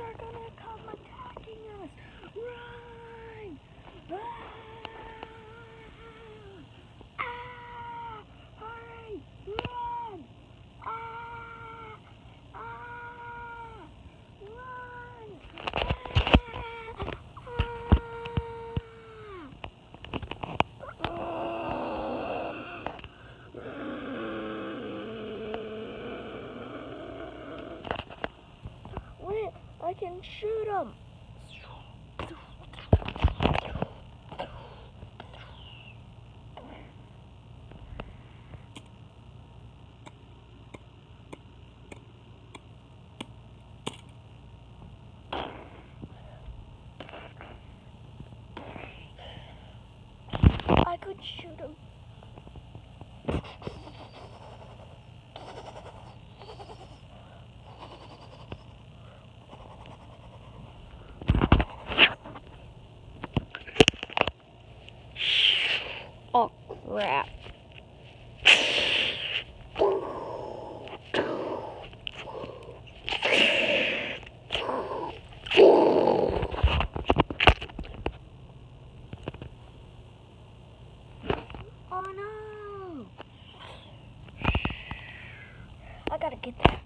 Are gonna come attacking us! Run! Ah! Can shoot him. I could shoot him. Oh crap. Oh no! I gotta get that.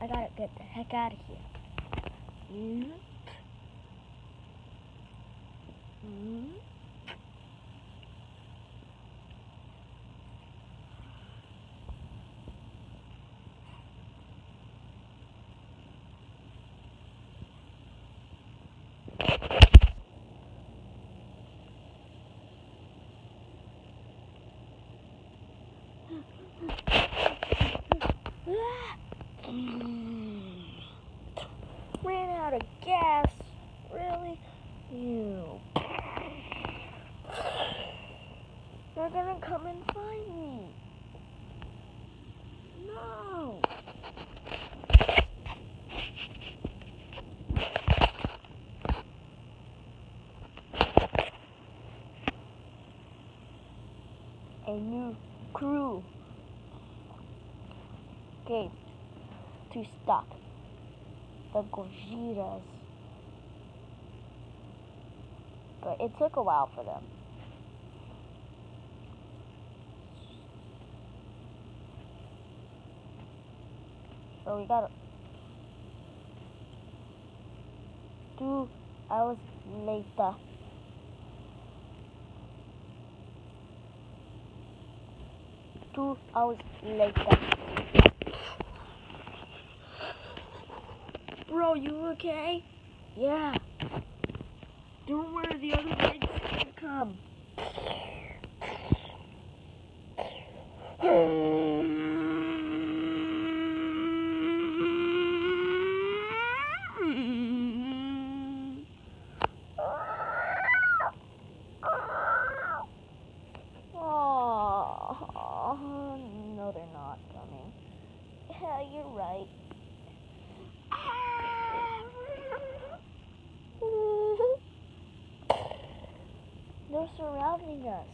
I gotta get the heck out of here. Mm. Mm. Ran out of gas. Really? You. They're gonna come and find me. No. A new crew came to stop the Gojiras. But it took a while for them. So we got two hours later. Two hours later. Bro, you okay? Yeah. Don't worry, the other bike's gonna come. Oh, no, they're not coming. Yeah, you're right. Ah. They're surrounding us.